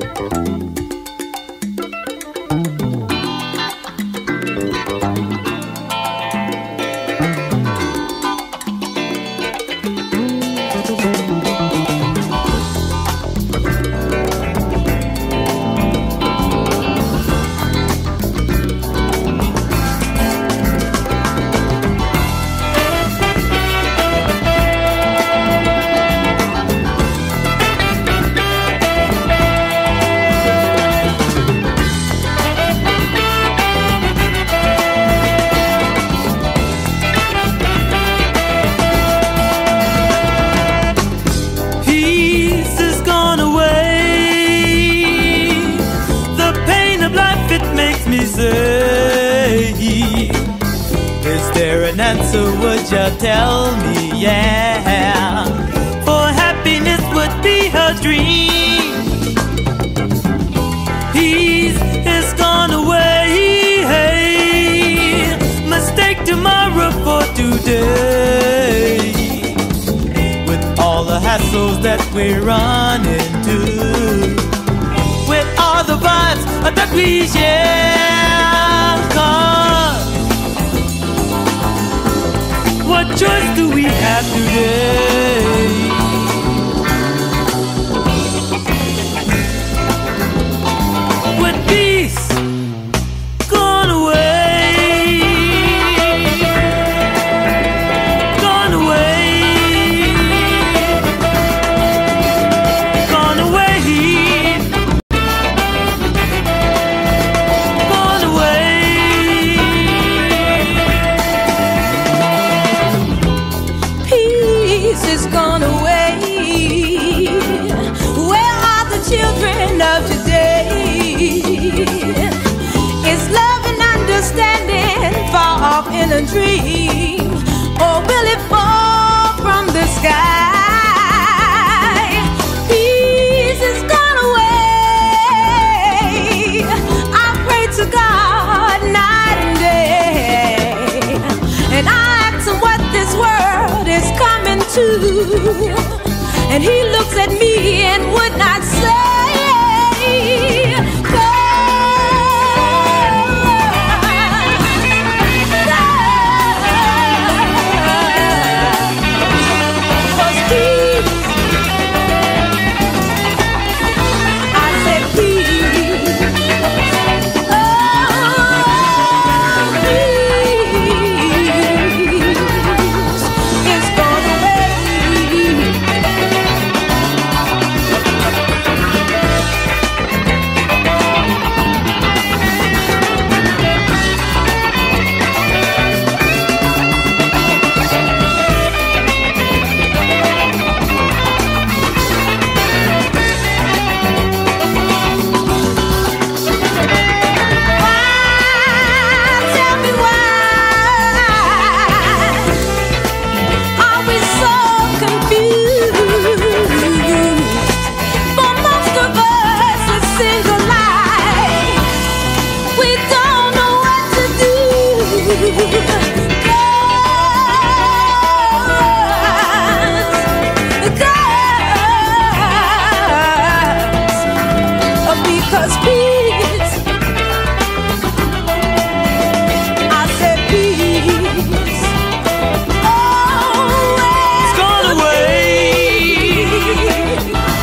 Peace answer? Would you tell me? Yeah. For happiness would be her dream. Peace is gone away. Mistake tomorrow for today with all the hassles that we run into, with all the vibes that we share. What choice do we have today? A dream? Or will it fall from the sky? Peace gone away. I pray to God night and day. And I ask him what this world is coming to. And he looks at me and You.